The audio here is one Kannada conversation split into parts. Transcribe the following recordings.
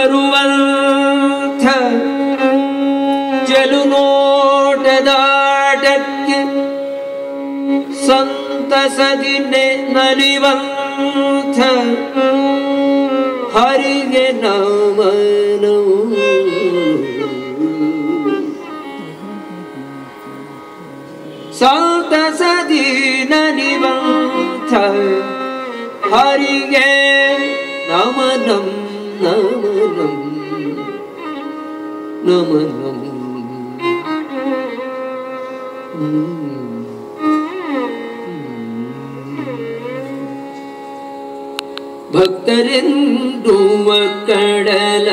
ಬರುವಂಥ ಚೆಲು ನೋಟದಾಟಕ್ಕೆ ಸಂತಸದಿ ನಲಿವಂಥ ಹರಿಗೆ ನಮನವು. ಸಂತಸದಿ ನಲಿವಂಥ ಹರಿಗೆ ನಮನಂ ನಮನಂ ನಮನಂ ಭಕ್ತರೆಂದುವ ಕಡಲ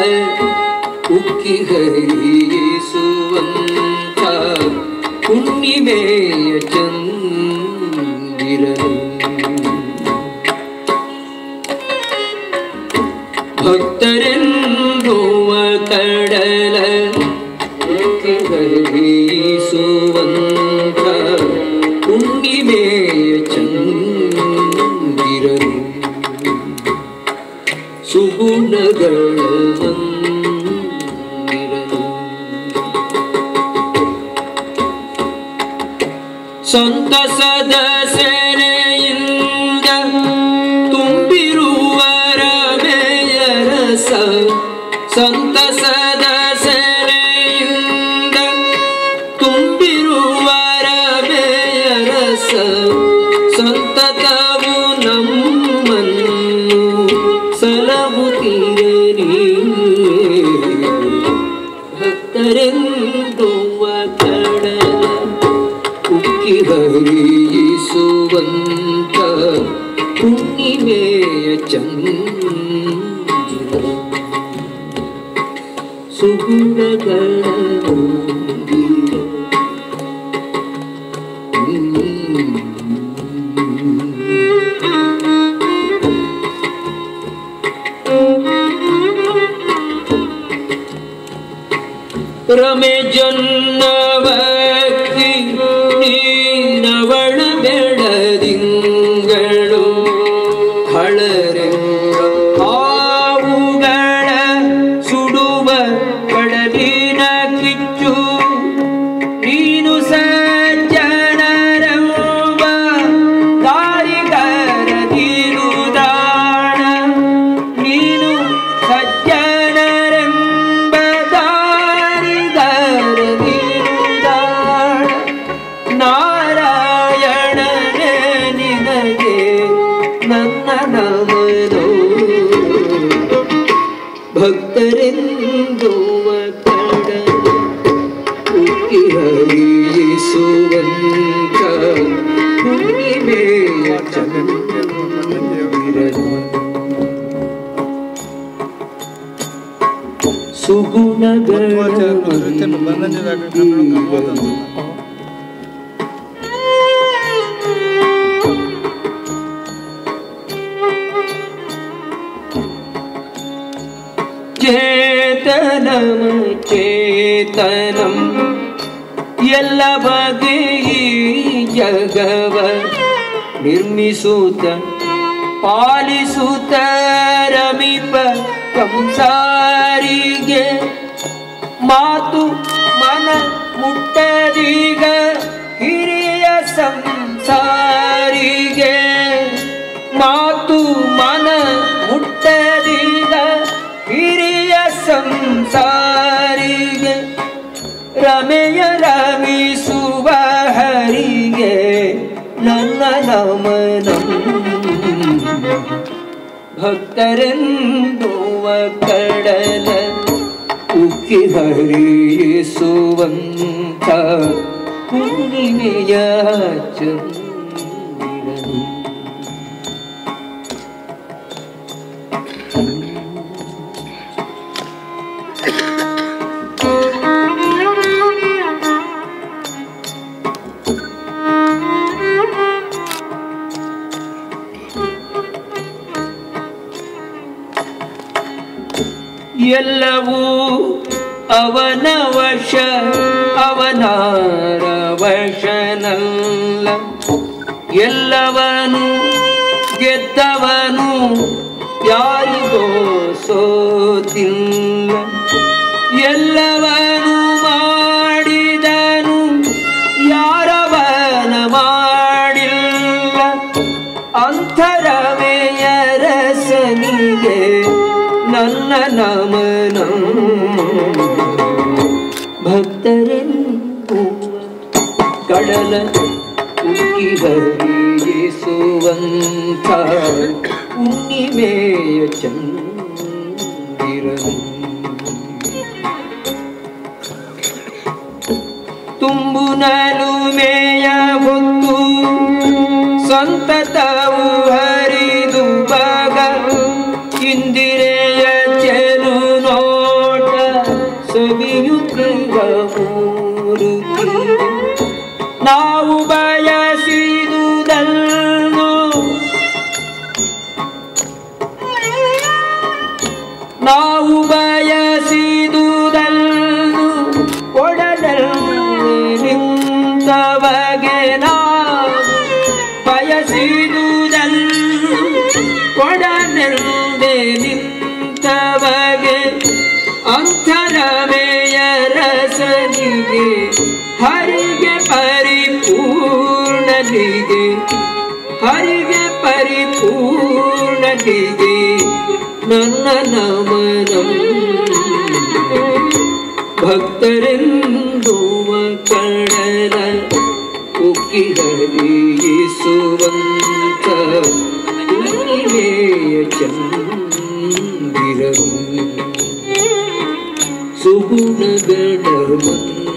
ಉಕ್ಕಿ ಹರಿಸುವಂತ ಹುಣ್ಣಿಮೆಯ ಚಂದಿರನು ಸಂತಸದ ಸೆರೆಯಿಂದ ತುಂಬಿರುವ ರಮೆಯರಸ ಸಂತಸದ ಸೆರೆಯಿಂದ ತುಂಬಿರುವ ರಮೆಯರಸ ಸಂತತವು ನಮ್ಮನ್ನು ಸಲಹುತ್ತೀರೇ ಭಕ್ತರೆಂದುವ 꿈임에 잠기고 속으로 가라 रमे जन्ना ನನ್ನ ನಮನೋ ಭಕ್ತರೆಂದುವ ಕಡಲ ಉಕ್ಕಿ ಹರಿಸುವಂತ ಹುಣ್ಣಿಮೆಯ ಚಂದ್ರನು ಸುಗುಣಗಳ ಚೇತನಂ ಎಲ್ಲ ಬಗೆಯ ಜಗವ ನಿರ್ಮಿಸುತ್ತ ಪಾಲಿಸುತ್ತ ರಮಿಪ ಕಂಸಾರಿಗೆ ಮಾತು ರಮೆಯ ರಮಿಸುವ ಹರಿಗೆ ನನ್ನ ನಮನಂ. ಭಕ್ತರೆಂದುವ ಕಡಲ ಉಕ್ಕಿ ಹರಿಯಿಸುವಂತ ಹುಣ್ಣಿಮೆಯ ಚಂದಿರನು ಎಲ್ಲವೂ ಅವನ ವಶ, ಅವನಾರ ವಶನಲ್ಲ. ಎಲ್ಲವನು ಗೆದ್ದವನು ಯಾರಿಗೋ ಸೋತಿಲ್ಲ. ಎಲ್ಲವನು ಮಾಡಿದನು ಯಾರವನ ಮಾಡಿಲ್ಲ. ಅಂತರವೇ ರಸನಿಗೆ ನನ್ನ ನಮನ. ಭಕ್ತರೆಂದು ಕಡಲ ಉಕ್ಕಿ ಹರಿಯಿಸುವಂಥ ಹುಣ್ಣಿಮೆಯ ಚಂದಿರನು. ತುಂಬು ನಲುಮೆಯ ಹೊತ್ತು ಸಂತತವು ನಿಂತವಗೆ ನಾವು ಬಯಸಿದುದನ್ನು ಕೊಡನೆಲ್ದೆ ನಿಂತವಗೆ ಅಂತರವೆಯ ರಸನಿಗೆ ಹರಿಗೆ ಪರಿಪೂರ್ಣನಿಗೆ ಹರಿಗೆ ಪರಿಪೂರ್ಣನಿಗೆ ನನ್ನ ನಮನ. ಭಕ್ತರೆಂದುವ ಚಂದಿರನು